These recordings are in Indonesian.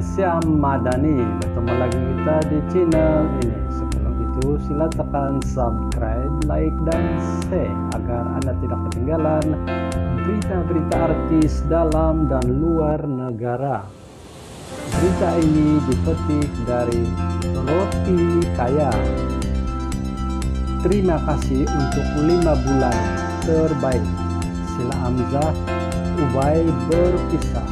Syam Madani. Bertemu lagi kita di channel ini. Sebelum itu sila tekan subscribe, like, dan share Agar Anda tidak ketinggalan berita-berita artis dalam dan luar negara. Berita ini dipetik dari Roti Kaya. Terima kasih untuk lima bulan terbaik. Sila Amzah Ubay berpisah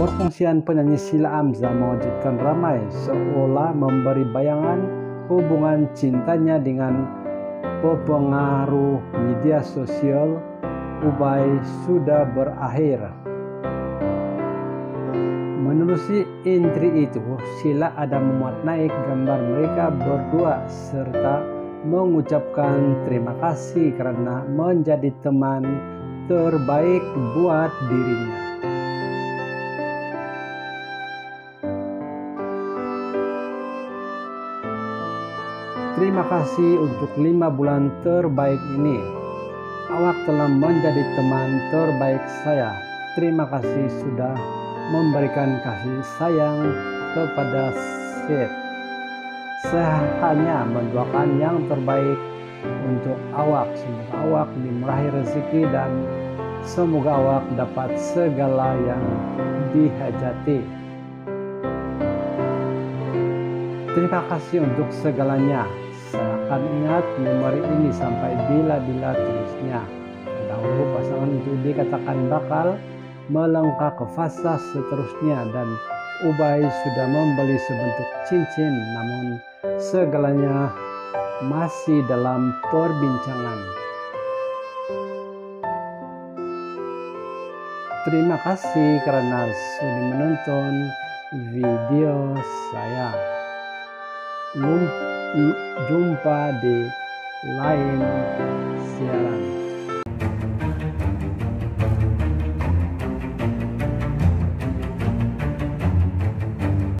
Perkongsian penyanyi Sila Amza mewajibkan ramai seolah memberi bayangan hubungan cintanya dengan pepengaruh media sosial Ubay sudah berakhir. Menerusi intri itu, Sila ada memuat naik gambar mereka berdua serta mengucapkan terima kasih karena menjadi teman terbaik buat dirinya. Terima kasih untuk lima bulan terbaik ini. Awak telah menjadi teman terbaik saya. Terima kasih sudah memberikan kasih sayang kepada Seth. Saya hanya mendoakan yang terbaik untuk awak. Semoga awak dimurahi rezeki dan semoga awak dapat segala yang dihajati. Terima kasih untuk segalanya. Akan ingat memori ini sampai bila-bila terusnya. Dahulu pasangan itu dikatakan bakal melangkah ke fase seterusnya dan Ubay sudah membeli sebentuk cincin namun segalanya masih dalam perbincangan. Terima kasih karena sudah menonton video saya jumpa di lain siaran